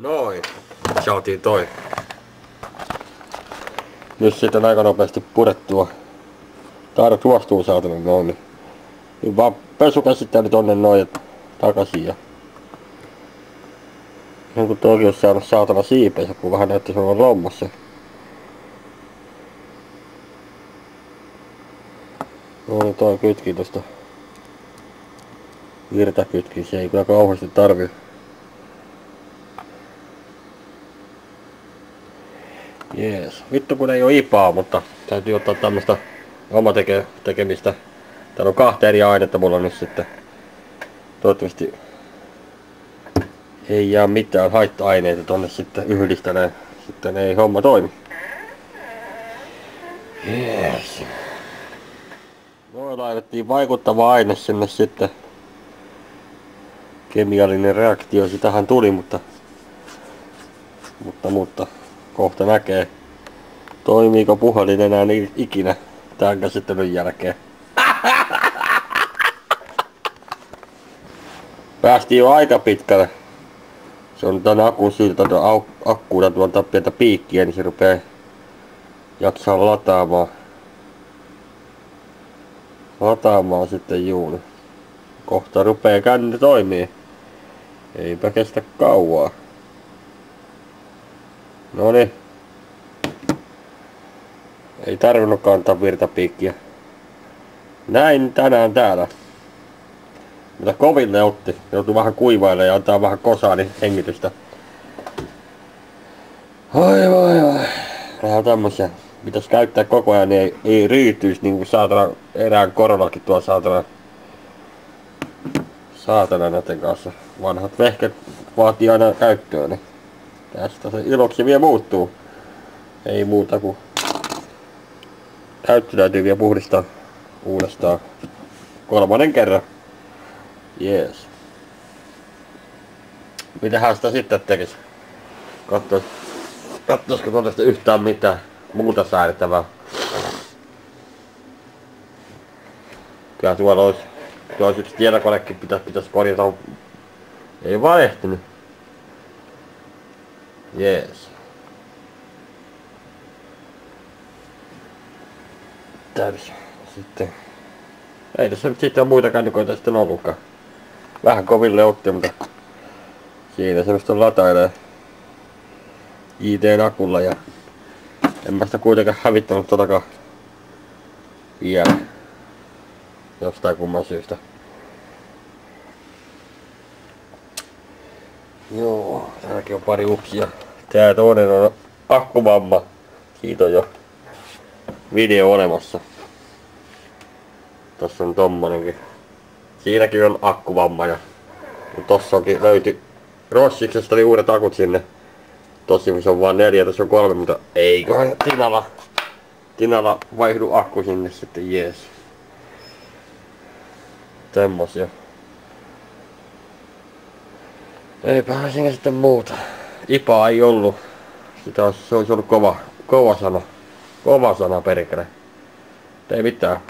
Noin. Saatiin toi. Nyt sitten aika nopeasti purettua. Taida tuostuu saatana noin. Niin. Nyt vaan pesukäsittely tonne noin ja takaisin ja... Niin kun toki olisi saanut saatana siipeensä, kun vähän näyttäisi olevan lommassa. No niin toi kytki tosta. Virtakytki, se ei kyllä kauheasti tarvii. Jees. Vittu kun ei oo ipaa, mutta täytyy ottaa tämmöstä oma teke, tekemistä. Täällä on kahta eri ainetta mulla nyt sitten. Toivottavasti ei jää mitään haitta-aineita tonne sitten yhdistäneen. Sitten ei homma toimi. Jees. Noin laitettiin vaikuttava aine sinne sitten. Kemiallinen reaktio sitähän tuli, mutta mutta, mutta kohta näkee, toimiiko puhelin enää niin ikinä tämän käsittelyn jälkeen. Päästiin jo aika pitkälle. Se on tän akun syytä tuota akkuuta tuolta pientä piikkiä, niin se rupeaa jaksaa lataamaan. Lataamaan sitten juuri. Kohta rupeaa känny toimii. Eipä kestä kauaa. No niin. Ei tarvinnut kantaa virtapiikkiä. Näin tänään täällä. Mitä koville otti. Joutuu vähän kuivaille ja antaa vähän kosaa niin hengitystä. Oi voi voi. Vähän tämmösiä. Pitäis käyttää koko ajan, niin ei, ei riityis niinku saatana erään koronakin tuolla saatana. Saatana näiden kanssa. Vanhat vehket vaatii aina käyttöön. Niin. Tästä se iloksi vielä muuttuu. Ei muuta kuin käyttö täytyy vielä puhdistaa uudestaan kolmannen kerran. Jees. Mitähän sitä sitten tekis? Katsois, katsoisiko tuollaista yhtään mitään muuta säädettävää. Kyllä tuolla olisi, tuolla olisi yksi tietokonekin pitäisi, pitäisi korjata. Ei valehtunut. Jees. Täys. Sitten. Ei tässä nyt sitten muita kännyköitä sitten ollutkaan. Vähän koville otti, mutta siinä semmoista latailee IT-akulla ja en mä sitä kuitenkaan hävittänyt totakaan vielä jostain kumman syystä. Joo, täälläkin on pari uksia. Tää toinen on akkuvamma. Siitä on jo video olemassa. Tossa on tommonenkin. Siinäkin on akkuvamma ja tossa onkin löyty Rossiksesta oli uudet akut sinne. Tosi se on vaan neljä, tässä on kolme, mutta eiköhän Tinala, Tinala vaihdu akku sinne sitten, jees. Semmosia. Eipähän siinä sitten muuta. Ipa ei ollut. Sitä olisi, se olisi ollut kova, kova sana. Kova sana perkele. Ei mitään.